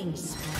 Killing spree.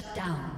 Shut down.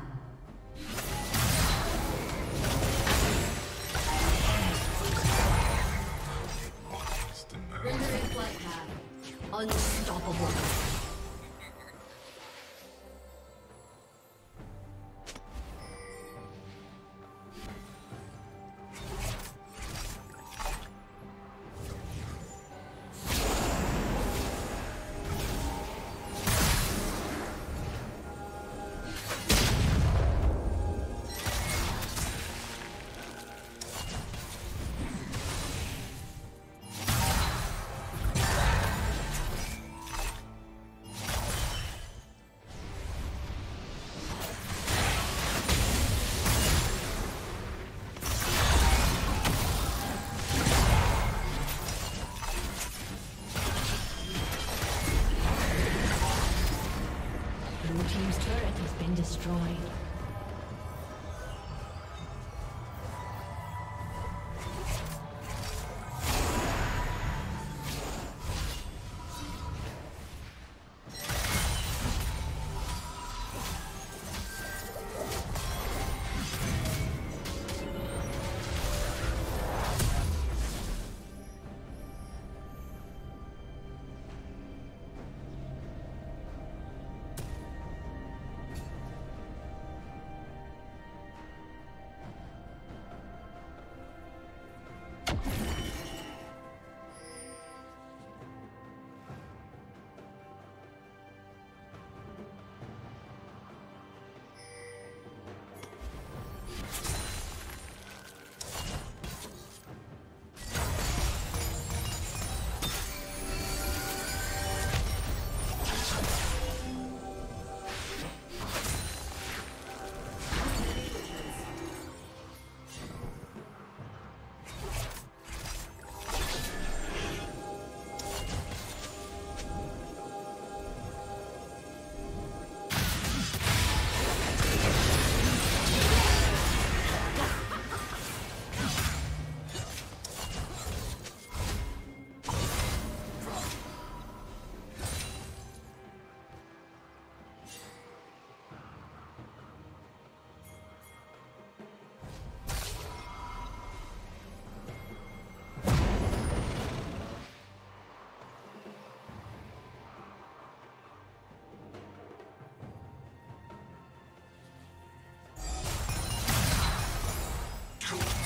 Sure.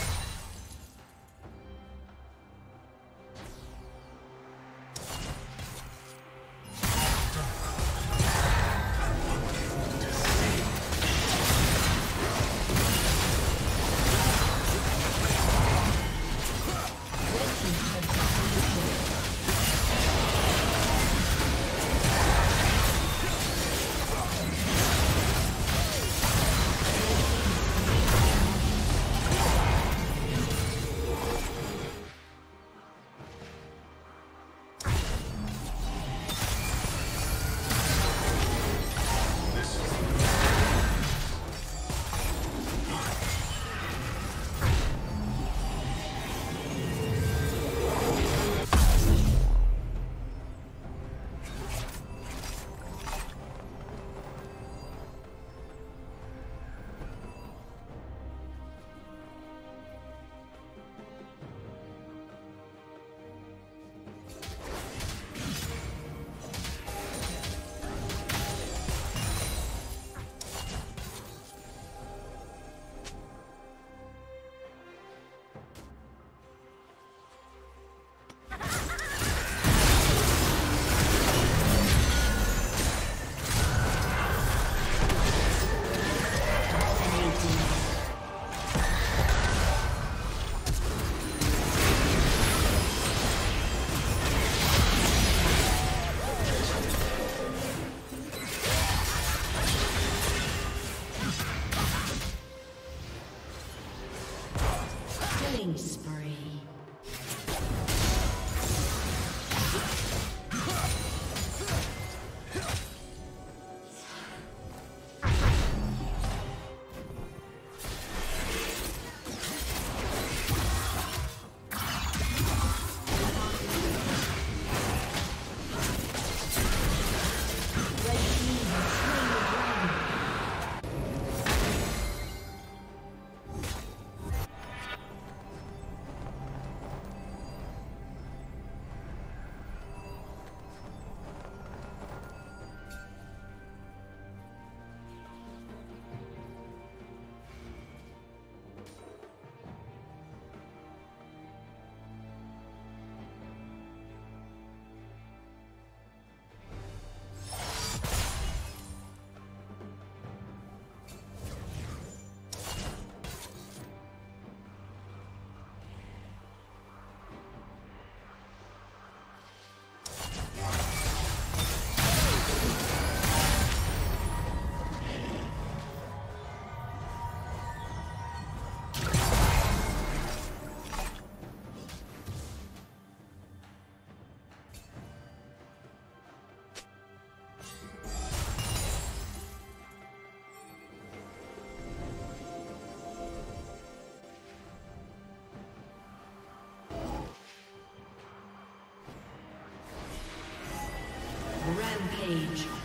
Rampage.